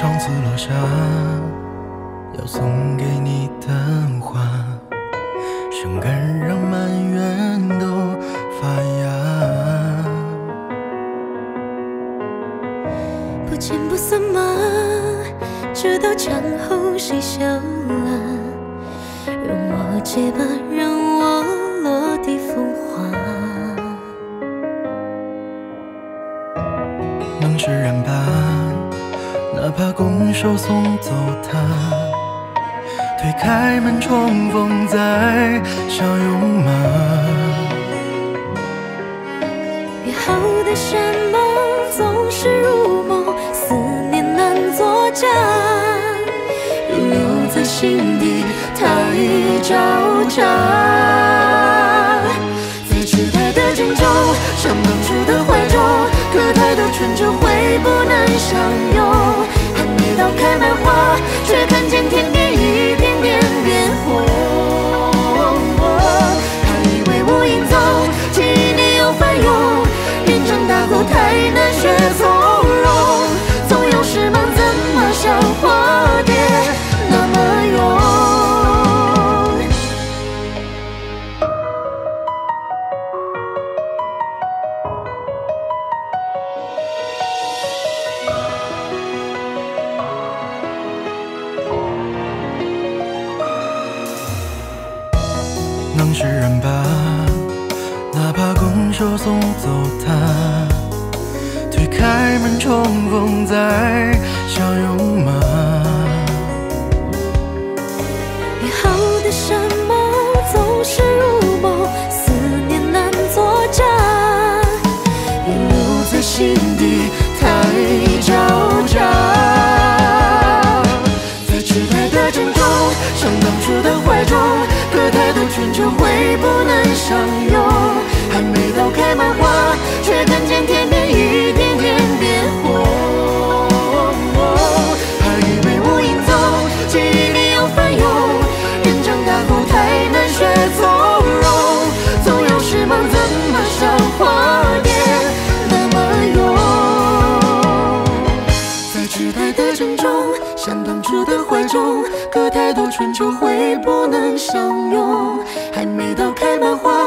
上次落下要送给你的花，生根让满园都发芽。不见不散吗？直到墙后谁笑了？容我结疤，让我落地风化。能释然吧，哪怕拱手送走他，推开门重逢再相拥吗？约好的山盟总是如梦，思念难作假，留在心底太招架。在迟来的郑重，像当初的能释然吧，哪怕拱手送走他，推开门重逢再相拥吗？以后的不能相拥。中，像当初的怀中，隔太多春秋会不能相拥。还没到开满花，